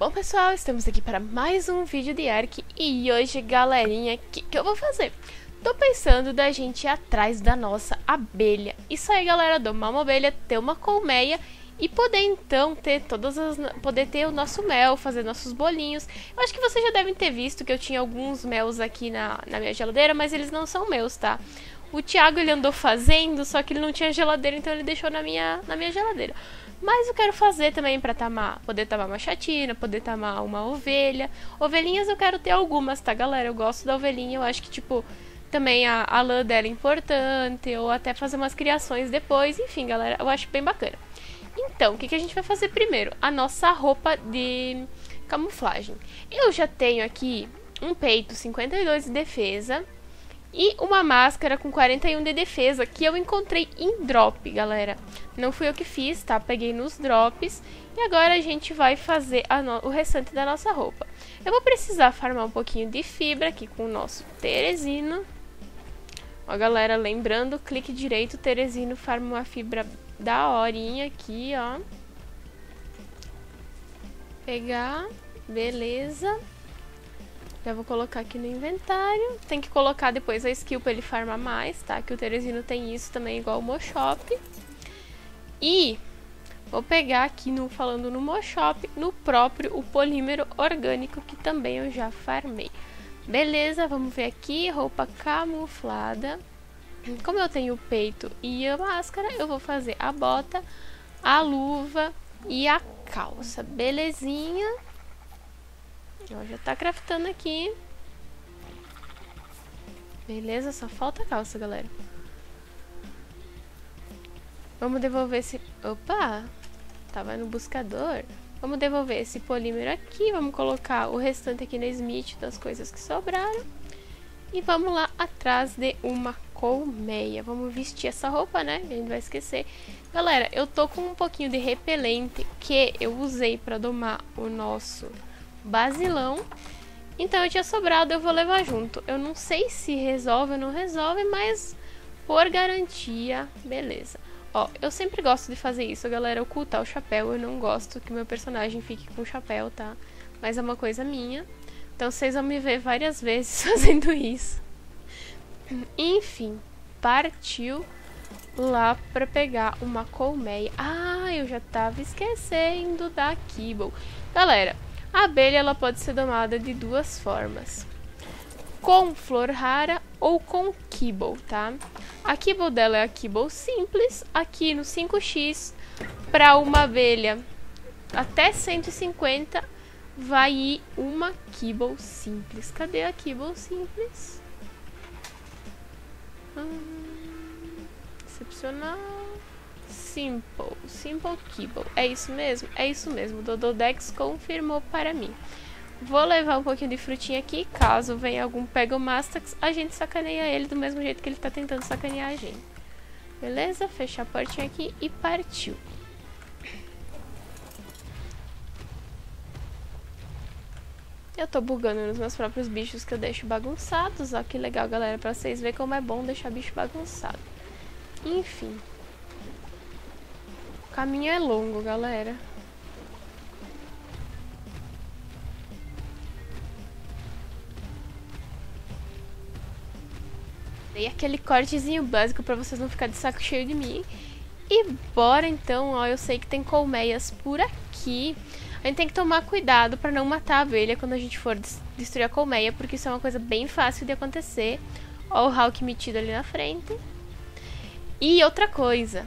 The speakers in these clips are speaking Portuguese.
Bom pessoal, estamos aqui para mais um vídeo de Ark e hoje, galerinha, o que, que eu vou fazer? Tô pensando da gente ir atrás da nossa abelha. Isso aí, galera, domar uma abelha, ter uma colmeia e poder então ter todas as poder ter o nosso mel, fazer nossos bolinhos. Eu acho que vocês já devem ter visto que eu tinha alguns mels aqui na, na minha geladeira, mas eles não são meus, tá? O Thiago ele andou fazendo, só que ele não tinha geladeira, então ele deixou na minha na minha geladeira. Mas eu quero fazer também para tamar, poder tamar uma chatina, poder tamar uma ovelha. Ovelhinhas eu quero ter algumas, tá, galera? Eu gosto da ovelhinha, eu acho que, tipo, também a, a lã dela é importante, ou até fazer umas criações depois. Enfim, galera, eu acho bem bacana. Então, o que, que a gente vai fazer primeiro? A nossa roupa de camuflagem. Eu já tenho aqui um peito 52 de defesa e uma máscara com 41 de defesa que eu encontrei em drop, galera. Não fui eu que fiz, tá? Peguei nos drops. E agora a gente vai fazer o restante da nossa roupa. Eu vou precisar farmar um pouquinho de fibra aqui com o nosso Teresino. Ó, galera, lembrando, clique direito, Teresino farma uma fibra da horinha aqui, ó. Pegar, beleza. Já vou colocar aqui no inventário. Tem que colocar depois a skill para ele farmar mais, tá? Que o Teresino tem isso também igual o Moshop. E vou pegar aqui, no, falando no Moshop, no próprio o polímero orgânico, que também eu já farmei. Beleza, vamos ver aqui, roupa camuflada. Como eu tenho o peito e a máscara, eu vou fazer a bota, a luva e a calça. Belezinha. Ó, já tá craftando aqui. Beleza, só falta a calça, galera. Vamos devolver esse... Opa! Tava no buscador. Vamos devolver esse polímero aqui. Vamos colocar o restante aqui na Smith das coisas que sobraram. E vamos lá atrás de uma colmeia. Vamos vestir essa roupa, né? A gente vai esquecer. Galera, eu tô com um pouquinho de repelente que eu usei para domar o nosso basilão. Então eu tinha sobrado, eu vou levar junto. Eu não sei se resolve ou não resolve, mas por garantia, beleza. Ó, eu sempre gosto de fazer isso, galera, ocultar o chapéu. Eu não gosto que meu personagem fique com o chapéu, tá? Mas é uma coisa minha. Então vocês vão me ver várias vezes fazendo isso. Enfim, partiu lá para pegar uma colmeia. Ah, eu já tava esquecendo da Kibble. Galera, a abelha ela pode ser domada de duas formas. Com flor rara ou com kibble, tá? A kibble dela é a kibble simples. Aqui no 5x, para uma abelha até 150, vai ir uma kibble simples. Cadê a kibble simples? Hum, excepcional. Simple, Simple Kibble. É isso mesmo? É isso mesmo. Dododex confirmou para mim. Vou levar um pouquinho de frutinha aqui. Caso venha algum Pegomastax, a gente sacaneia ele do mesmo jeito que ele está tentando sacanear a gente. Beleza? Fechar a portinha aqui e partiu. Eu tô bugando nos meus próprios bichos que eu deixo bagunçados. Ó, que legal, galera, pra vocês verem como é bom deixar bicho bagunçado. Enfim. O caminho é longo, galera. Dei aquele cortezinho básico pra vocês não ficarem de saco cheio de mim. E bora então, ó, eu sei que tem colmeias por aqui. A gente tem que tomar cuidado pra não matar a abelha quando a gente for destruir a colmeia, porque isso é uma coisa bem fácil de acontecer. Ó o Hulk metido ali na frente. E outra coisa,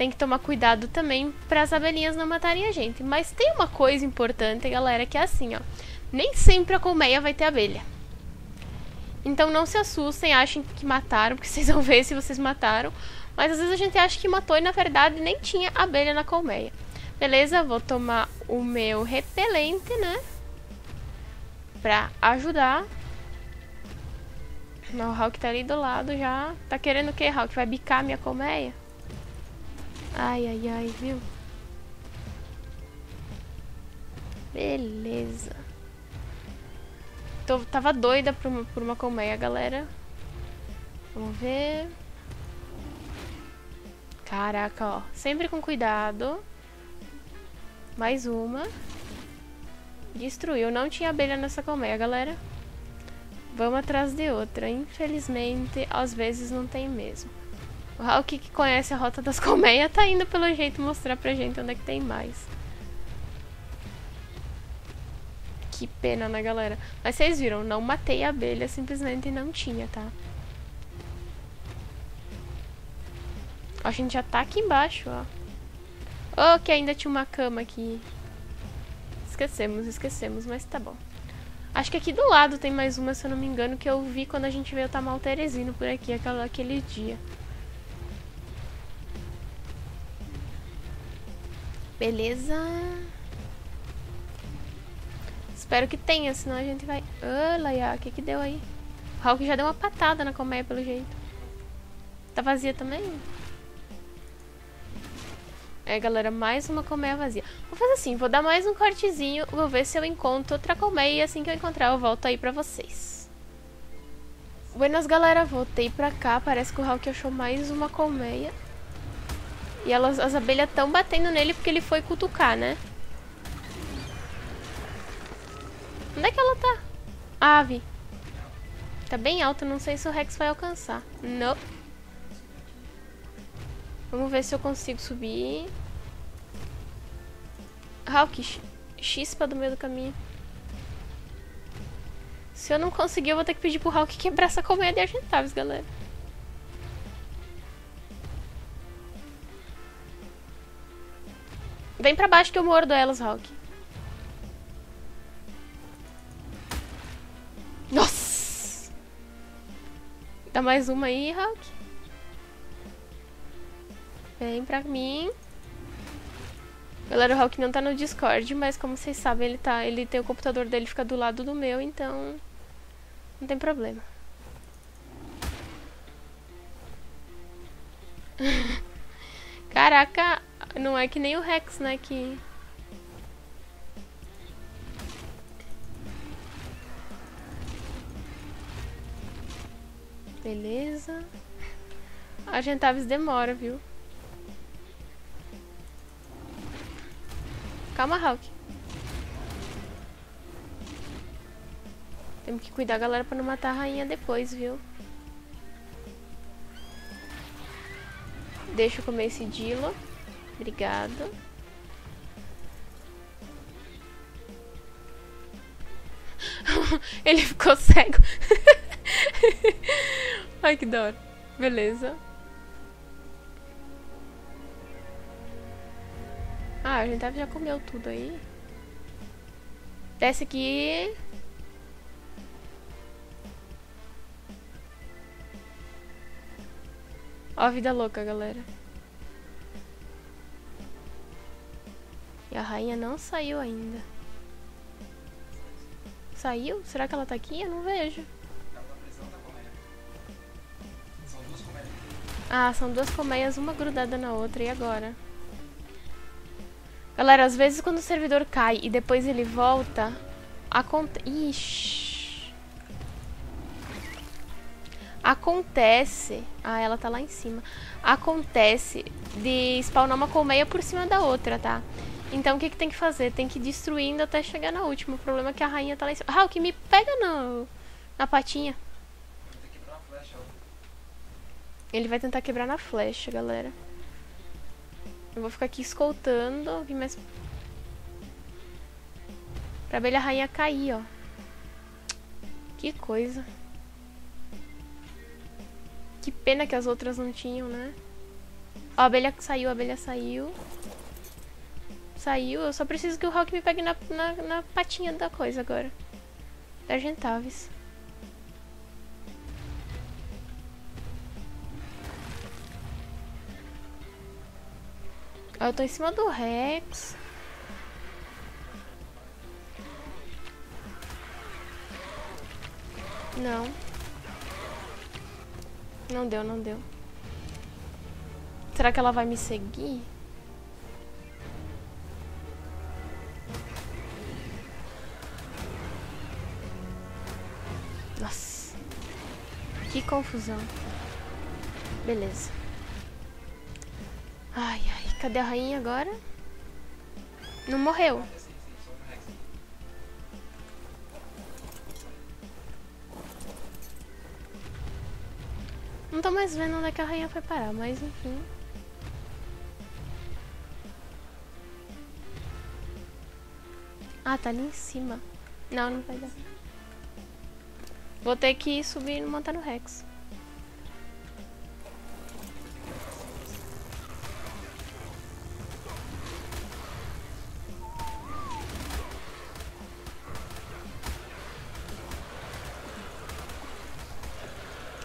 tem que tomar cuidado também para as abelhinhas não matarem a gente. Mas tem uma coisa importante, galera, que é assim, ó. Nem sempre a colmeia vai ter abelha. Então não se assustem, achem que mataram, porque vocês vão ver se vocês mataram. Mas às vezes a gente acha que matou e na verdade nem tinha abelha na colmeia. Beleza? Vou tomar o meu repelente, né? Pra ajudar. O Hulk tá ali do lado já. Tá querendo o que, Hulk? Vai bicar minha colmeia? Ai, ai, ai, viu? Beleza. Tô, tava doida por uma, por uma colmeia, galera. Vamos ver. Caraca, ó. Sempre com cuidado. Mais uma. Destruiu. Não tinha abelha nessa colmeia, galera. Vamos atrás de outra. Infelizmente, às vezes não tem mesmo. O Hulk que conhece a rota das colmeias tá indo pelo jeito mostrar pra gente onde é que tem mais. Que pena, né, galera? Mas vocês viram, não matei a abelha, simplesmente não tinha, tá? A gente já tá aqui embaixo, ó. Oh, que ainda tinha uma cama aqui. Esquecemos, esquecemos, mas tá bom. Acho que aqui do lado tem mais uma, se eu não me engano, que eu vi quando a gente veio tomar o Teresino por aqui, aquela, aquele dia. Beleza. Espero que tenha, senão a gente vai... Olha, o que que deu aí? O Hulk já deu uma patada na colmeia, pelo jeito. Tá vazia também? É, galera, mais uma colmeia vazia. Vou fazer assim, vou dar mais um cortezinho, vou ver se eu encontro outra colmeia e assim que eu encontrar eu volto aí pra vocês. Buenas, galera, voltei pra cá, parece que o Hulk achou mais uma colmeia. E elas, as abelhas estão batendo nele porque ele foi cutucar, né? Onde é que ela tá? Ave. Tá bem alta, não sei se o Rex vai alcançar. Não. Vamos ver se eu consigo subir. Hulk, chispa do meio do caminho. Se eu não conseguir, eu vou ter que pedir pro Hulk quebrar essa colmeia de argentáveis, galera. Vem pra baixo que eu mordo elas, Hulk. Nossa! Dá mais uma aí, Hulk. Vem pra mim. Galera, o Hulk não tá no Discord, mas como vocês sabem, ele tá, ele tem o computador dele fica do lado do meu, então não tem problema. Caraca, não é que nem o Rex, né, que Beleza. A Gentaves demora, viu? Calma, Hulk. Temos que cuidar, galera, pra não matar a rainha depois, viu? Deixa eu comer esse Dilo. Obrigado. Ele ficou cego. Ai, que da hora. Beleza. Ah, a gente já comeu tudo aí. Desce aqui. Ó a vida louca, galera. A rainha não saiu ainda. Saiu? Será que ela tá aqui? Eu não vejo. Ah, são duas colmeias, uma grudada na outra. E agora? Galera, às vezes quando o servidor cai e depois ele volta, acontece... Ixi. Acontece... Ah, ela tá lá em cima. Acontece de spawnar uma colmeia por cima da outra, tá? Então o que, que tem que fazer? Tem que ir destruindo até chegar na última. O problema é que a rainha tá lá em cima. Ah, o que me pega no... na patinha. Ele vai tentar quebrar na flecha, galera. Eu vou ficar aqui escoltando. Mais... Pra abelha rainha cair, ó. Que coisa. Que pena que as outras não tinham, né? Ó, a abelha saiu, a abelha saiu. Saiu. Eu só preciso que o Rock me pegue na, na, na patinha da coisa agora. Da Argentavis. Eu tô em cima do Rex. Não. Não deu, não deu. Será que ela vai me seguir? Nossa. Que confusão. Beleza. Ai, ai. Cadê a rainha agora? Não morreu. Não tô mais vendo onde é que a rainha foi parar, mas enfim. Ah, tá ali em cima. Não, não vai dar. Vou ter que subir no Montano Rex.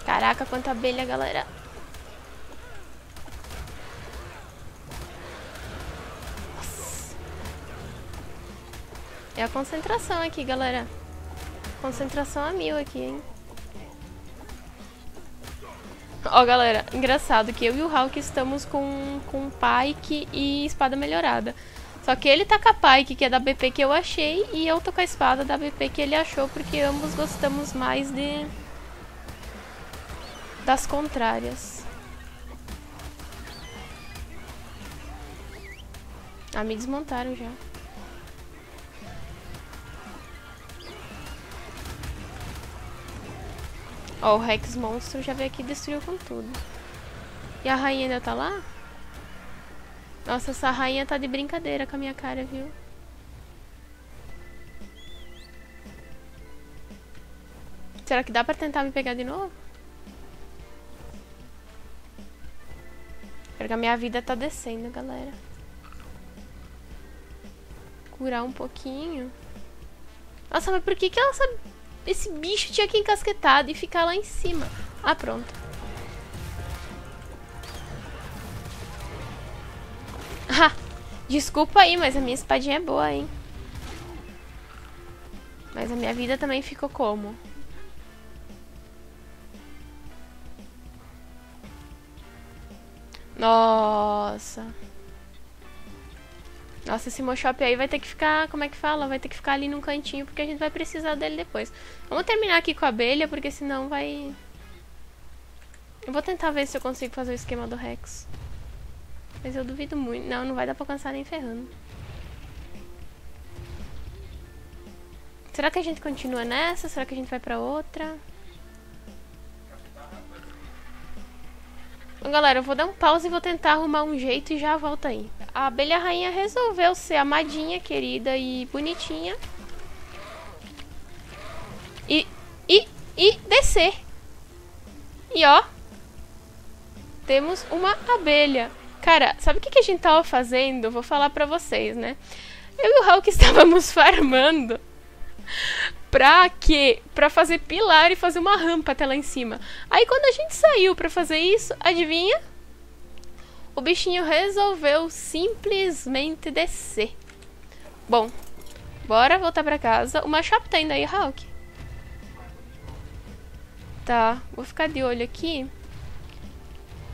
Caraca, quanta abelha, galera. Nossa. É a concentração aqui, galera. Concentração a mil aqui, hein. Ó, galera, engraçado que eu e o Hulk estamos com, com Pike e espada melhorada. Só que ele tá com a Pike, que é da BP que eu achei, e eu tô com a espada da BP que ele achou, porque ambos gostamos mais de das contrárias. Ah, me desmontaram já. Ó, o Rex Monstro já veio aqui e destruiu com tudo. E a rainha ainda tá lá? Nossa, essa rainha tá de brincadeira com a minha cara, viu? Será que dá pra tentar me pegar de novo? Porque a minha vida tá descendo, galera. Curar um pouquinho. Nossa, mas por que que ela sabe... Esse bicho tinha que encasquetado e ficar lá em cima. Ah, pronto. Ah, desculpa aí, mas a minha espadinha é boa, hein? Mas a minha vida também ficou como? Nossa. Nossa, esse Moshop aí vai ter que ficar, como é que fala? Vai ter que ficar ali num cantinho, porque a gente vai precisar dele depois. Vamos terminar aqui com a abelha, porque senão vai... Eu vou tentar ver se eu consigo fazer o esquema do Rex. Mas eu duvido muito. Não, não vai dar pra alcançar nem ferrando. Será que a gente continua nessa? Será que a gente vai pra outra? Galera, eu vou dar um pause e vou tentar arrumar um jeito e já volto aí. A abelha rainha resolveu ser amadinha, querida e bonitinha. E, e, e descer. E ó, temos uma abelha. Cara, sabe o que, a gente tava fazendo? Vou falar pra vocês, né? Eu e o Hulk estávamos farmando pra quê? Pra fazer pilar e fazer uma rampa até lá em cima. Aí quando a gente saiu pra fazer isso, adivinha? O bichinho resolveu simplesmente descer. Bom, bora voltar pra casa. O Machop tá indo aí, Hulk? Tá, vou ficar de olho aqui.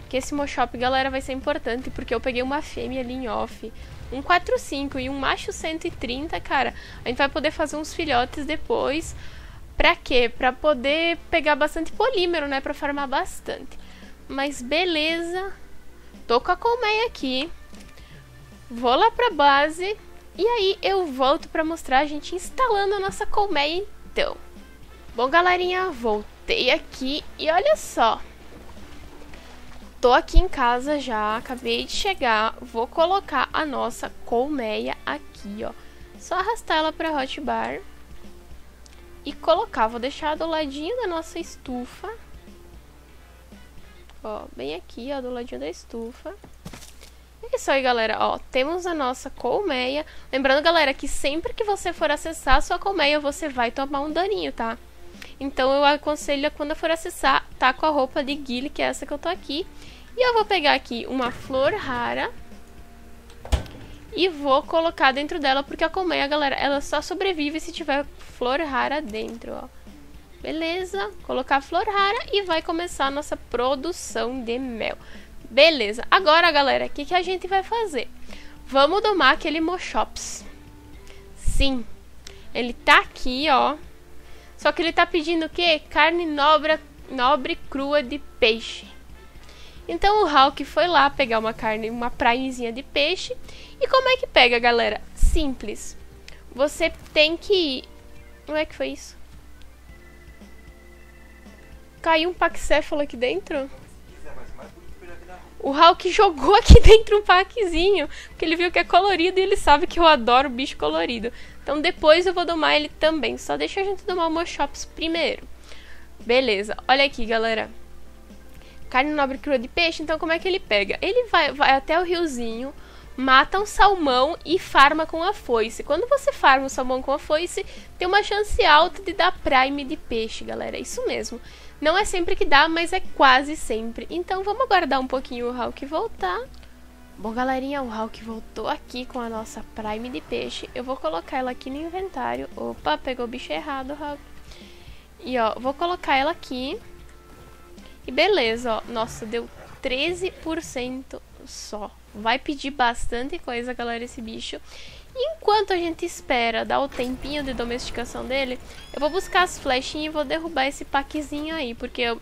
Que esse Moshop, galera, vai ser importante, porque eu peguei uma fêmea ali em off um 45 e um macho 130, cara, a gente vai poder fazer uns filhotes depois. Pra quê? Pra poder pegar bastante polímero, né? Pra farmar bastante. Mas beleza. Tô com a colmeia aqui. Vou lá pra base. E aí eu volto pra mostrar a gente instalando a nossa colmeia então. Bom, galerinha, voltei aqui e olha só. Tô aqui em casa já, acabei de chegar. Vou colocar a nossa colmeia aqui, ó. Só arrastar ela pra hotbar. E colocar, vou deixar do ladinho da nossa estufa. Ó, bem aqui, ó, do ladinho da estufa. É isso aí, galera. Ó, temos a nossa colmeia. Lembrando, galera, que sempre que você for acessar a sua colmeia, você vai tomar um daninho, tá? Então eu aconselho quando for acessar, tá com a roupa de guile, que é essa que eu tô aqui. E eu vou pegar aqui uma flor rara e vou colocar dentro dela, porque a colmeia, galera, ela só sobrevive se tiver flor rara dentro, ó. Beleza, colocar a flor rara e vai começar a nossa produção de mel. Beleza, agora, galera, o que, que a gente vai fazer? Vamos domar aquele Mochops. Sim, ele tá aqui, ó. Só que ele tá pedindo o quê? Carne nobre, nobre crua de peixe. Então o Hulk foi lá pegar uma carne, uma prainha de peixe. E como é que pega, galera? Simples. Você tem que ir... Como é que foi isso? Caiu um paxéfalo aqui dentro? O Hulk jogou aqui dentro um packzinho, porque ele viu que é colorido e ele sabe que eu adoro bicho colorido. Então depois eu vou domar ele também, só deixa a gente domar o Moshops primeiro. Beleza, olha aqui galera. Carne nobre crua de peixe, então como é que ele pega? Ele vai, vai até o riozinho, mata salmão e farma com a foice. Quando você farma o salmão com a foice, tem uma chance alta de dar prime de peixe, galera. Isso mesmo. Não é sempre que dá, mas é quase sempre. Então vamos aguardar um pouquinho o Hulk voltar. Bom, galerinha, o Hulk voltou aqui com a nossa prime de peixe. Eu vou colocar ela aqui no inventário. Opa, pegou o bicho errado, Hulk. E ó, vou colocar ela aqui. E beleza, ó. Nossa, deu 13% só. Vai pedir bastante coisa, galera, esse bicho. Enquanto a gente espera dar o tempinho de domesticação dele, eu vou buscar as flechinhas e vou derrubar esse paquezinho aí, porque eu...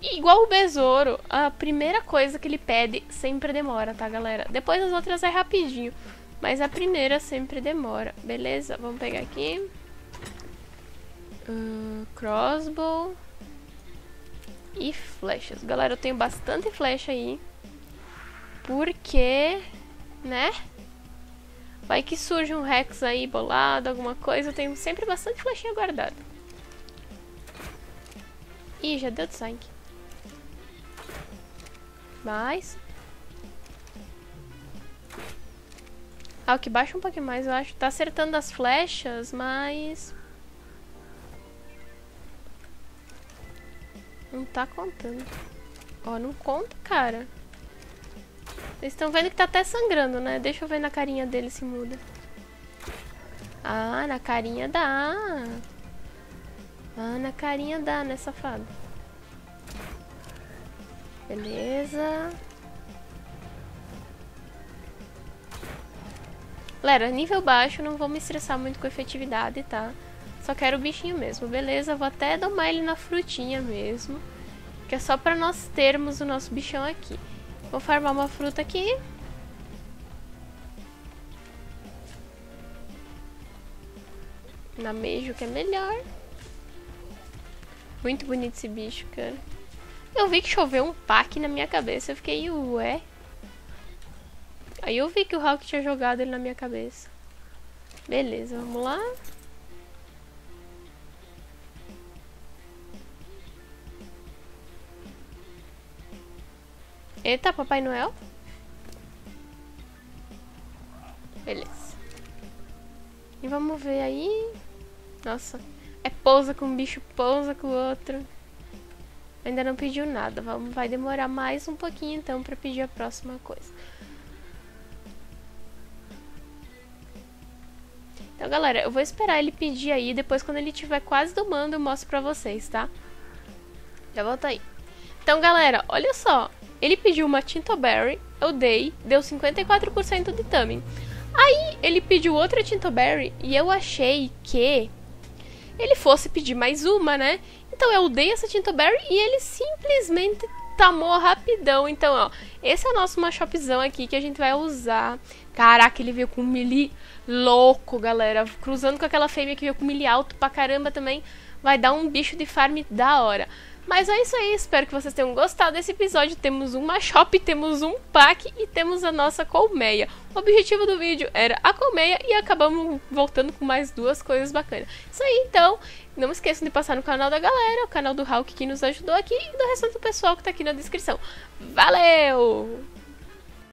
Igual o besouro, a primeira coisa que ele pede sempre demora, tá, galera? Depois as outras é rapidinho, mas a primeira sempre demora. Beleza? Vamos pegar aqui. Uh, crossbow. E flechas. Galera, eu tenho bastante flecha aí. Porque, né? Vai que surge um Rex aí bolado, alguma coisa. Eu tenho sempre bastante flechinha guardada. Ih, já deu de sangue. Mais. Ah, o que baixa um pouquinho mais, eu acho. Tá acertando as flechas, mas... Não tá contando. Ó, não conta, cara. Vocês estão vendo que tá até sangrando, né? Deixa eu ver na carinha dele se muda. Ah, na carinha dá. Ah, na carinha dá, né, safado? Beleza. Galera, nível baixo, não vou me estressar muito com efetividade, tá? Só quero o bichinho mesmo, beleza? Vou até domar ele na frutinha mesmo. Que é só pra nós termos o nosso bichão aqui. Vou farmar uma fruta aqui. Namejo que é melhor. Muito bonito esse bicho, cara. Eu vi que choveu um pack na minha cabeça. Eu fiquei, ué. Aí eu vi que o Hulk tinha jogado ele na minha cabeça. Beleza, vamos lá. Eita, Papai Noel. Beleza. E vamos ver aí. Nossa. É pousa com um bicho, pousa com o outro. Ainda não pediu nada. Vamos, vai demorar mais um pouquinho então pra pedir a próxima coisa. Então, galera, eu vou esperar ele pedir aí. Depois, quando ele estiver quase domando, eu mostro pra vocês, tá? Já volta aí. Então, galera, olha só. Ele pediu uma Tintoberry, eu dei, deu 54% de tummy. Aí ele pediu outra Tintoberry e eu achei que ele fosse pedir mais uma, né? Então eu dei essa Tintoberry e ele simplesmente tamou rapidão. Então, ó, esse é o nosso machopzão aqui que a gente vai usar. Caraca, ele veio com um melee louco, galera. Cruzando com aquela fêmea que veio com melee alto pra caramba também. Vai dar um bicho de farm da hora. Mas é isso aí, espero que vocês tenham gostado desse episódio. Temos um shop, temos um pack e temos a nossa colmeia. O objetivo do vídeo era a colmeia e acabamos voltando com mais duas coisas bacanas. Isso aí, então, não esqueçam de passar no canal da galera, o canal do Hulk que nos ajudou aqui e do resto do pessoal que tá aqui na descrição. Valeu!